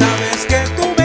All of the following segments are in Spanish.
sabes que tú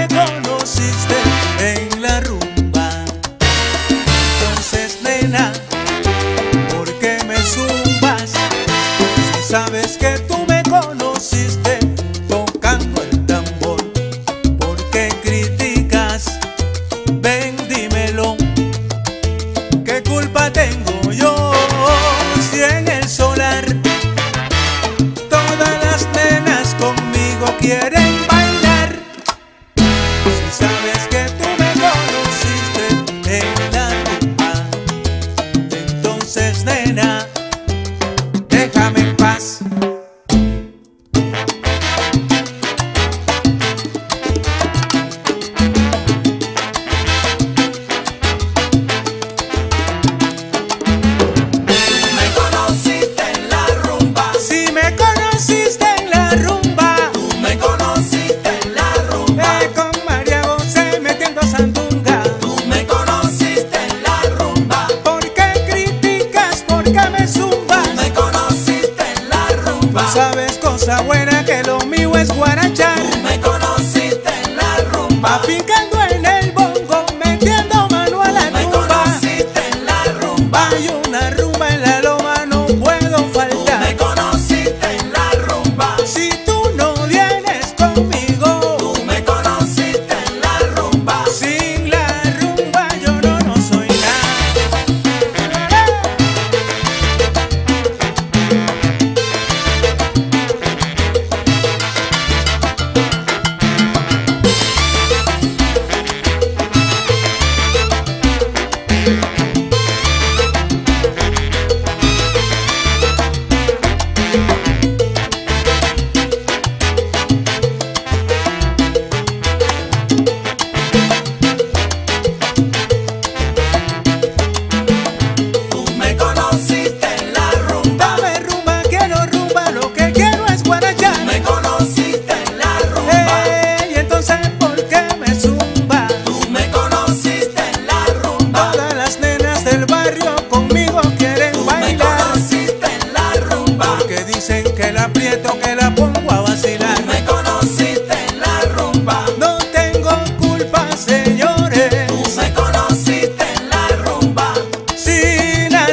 cosa buena que lo mío es guarachar. Tú me conociste en la rumba. Afincando en el bongo, metiendo mano a la Me tumba. conociste en la rumba. Hay una rumba en la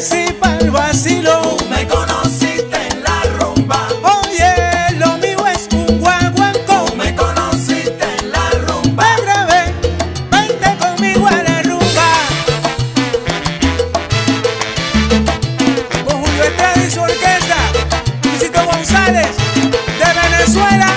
Si nací pa'l vacilo. Tú me conociste en la rumba. Oye, lo mío es un guaguancó. Tú me conociste en la rumba. Otra vez, vente conmigo a la rumba. Con Julio Estrada y su orquesta. Luisito González, de Venezuela.